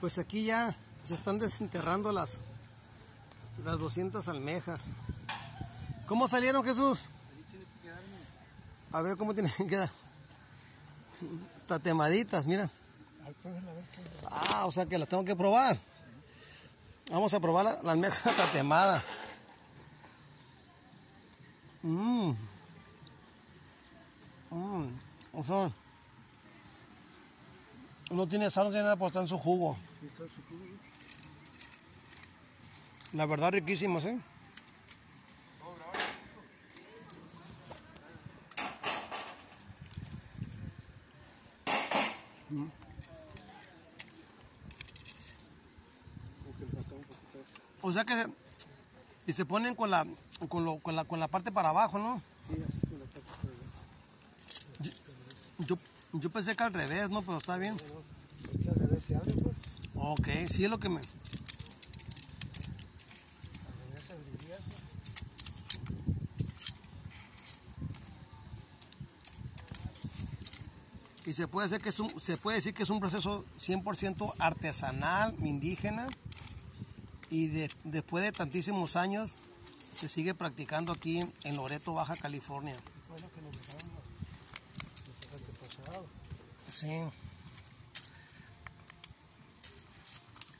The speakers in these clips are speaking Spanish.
Pues aquí ya se están desenterrando las, las 200 almejas. ¿Cómo salieron, Jesús? A ver cómo tienen que quedar. Tatemaditas, mira. Ah, o sea que las tengo que probar. Vamos a probar la, la almeja tatemada. Mmm. Mmm. O no tiene sal, no tiene nada, pues está en su jugo. La verdad, riquísimas, ¿eh? O sea que se- y se ponen con la con, lo- con la con la parte para abajo, ¿no? Yo, yo pensé que al revés, ¿no? Pero está bien. Ok, sí es lo que me. Y se puede, decir que es un, se puede decir que es un proceso 100% artesanal, indígena, y de- después de tantísimos años se sigue practicando aquí en Loreto, Baja California. Sí.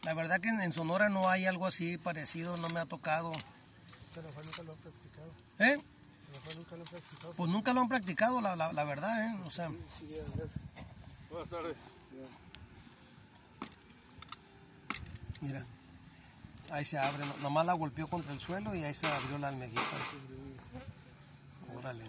La verdad que en, en Sonora no hay algo así parecido, no me ha tocado. ¿Eh? Pues nunca lo han practicado, la, la- la verdad, ¿eh? O sea, Buenas tardes. mira. Ahí se abre, no- nomás la golpeó contra el suelo y ahí se abrió la almejita. Órale.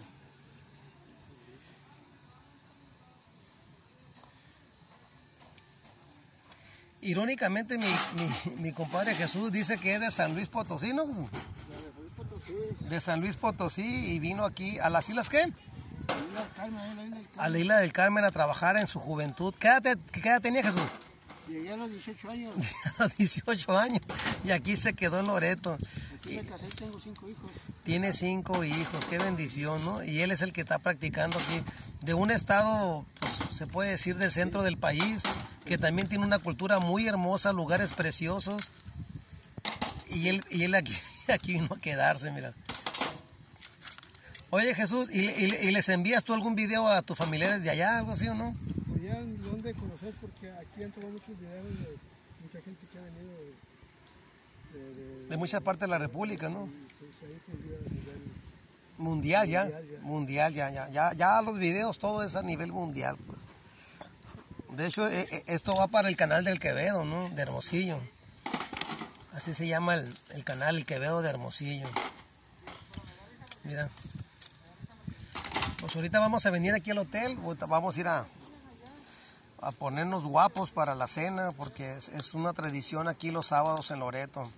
Irónicamente, mi, mi, mi compadre Jesús dice que es de San Luis Potosí, ¿no? Jesús? De San Luis Potosí y vino aquí a las islas, ¿qué? A la isla del Carmen a trabajar en su juventud. ¿Qué edad, qué edad tenía Jesús? Llegué a los 18 años. A los 18 años y aquí se quedó en Loreto. Aquí me casé y tengo cinco hijos. Tiene cinco hijos, qué bendición, ¿no? Y él es el que está practicando aquí de un estado, pues, se puede decir, del centro del país, que también tiene una cultura muy hermosa, lugares preciosos. Y él, y él aquí, aquí vino a quedarse, mira. Oye Jesús, ¿y, y- y les envías tú algún video a tus familiares de allá, algo así o no? Pues ya dónde conocer porque aquí han tomado muchos videos de mucha gente que ha venido de, de, de- De muchas partes de la República, ¿no? Mundial ya. mundial ya, ya, ya, ya los videos todo es a nivel mundial, pues. De hecho, e- e- esto va para el canal del Quevedo, ¿no? De Hermosillo. Así se llama el, el canal El Quevedo de Hermosillo. Mira. Pues ahorita vamos a venir aquí al hotel, vamos a ir a, a ponernos guapos para la cena, porque es una tradición aquí los sábados en Loreto.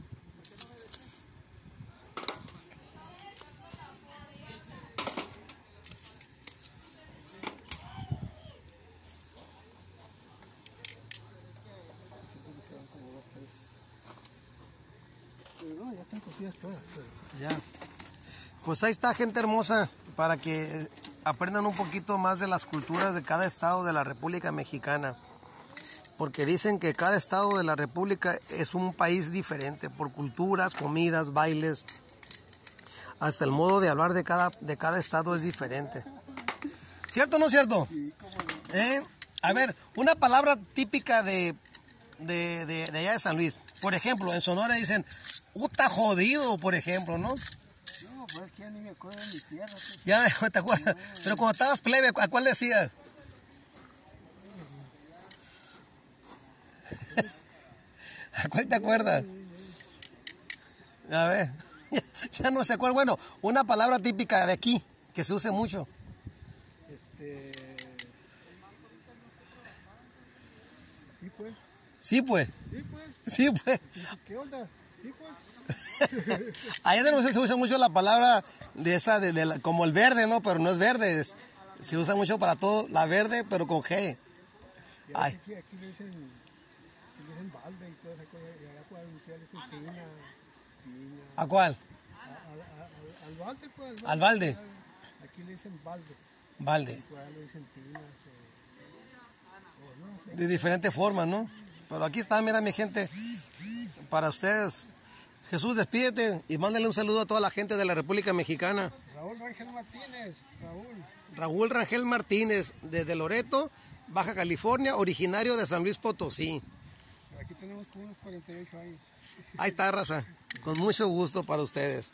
Están cocidas todas. pero- Ya. Pues ahí está, gente hermosa, para que aprendan un poquito más de las culturas de cada estado de la República Mexicana. Porque dicen que cada estado de la República es un país diferente por culturas, comidas, bailes. Hasta el modo de hablar de cada, de cada estado es diferente. ¿Cierto o no cierto? ¿Eh? A ver, una palabra típica de, de, de- de allá de San Luis. Por ejemplo, en Sonora dicen, puta jodido, por ejemplo, ¿no? No, pues que ya ni me acuerdo de mi tierra. pues. Ya, no te acuerdas. Pero cuando estabas plebe, ¿a cuál decías? ¿A cuál te acuerdas? A ver, ya no se acuerda. Bueno, una palabra típica de aquí, que se use mucho. Este... Sí, pues. Sí, pues. Sí, pues. Sí, pues. ¿Qué onda? Sí, pues. Allá de nosotros se usa mucho la palabra de esa, de, de la- como el verde, ¿no? Pero no es verde. es- se usa mucho para todo, la verde, pero con G. Y Ay. aquí, aquí le dicen, le dicen balde y toda esa cosa. Y allá por Anunciar le dicen tina, tina. ¿A cuál? A- a- a- al- al balde, pues. ¿Al balde? Aquí le dicen balde. Balde. Por allá le dicen tinas o... o no sé. De diferentes formas, ¿no? Pero aquí está, mira mi gente, para ustedes. Jesús, despídete y mándale un saludo a toda la gente de la República Mexicana. Raúl Rangel Martínez, Raúl. Raúl Rangel Martínez, desde Loreto, Baja California, originario de San Luis Potosí. Aquí tenemos como unos 48 años. Ahí está, raza. Con mucho gusto para ustedes.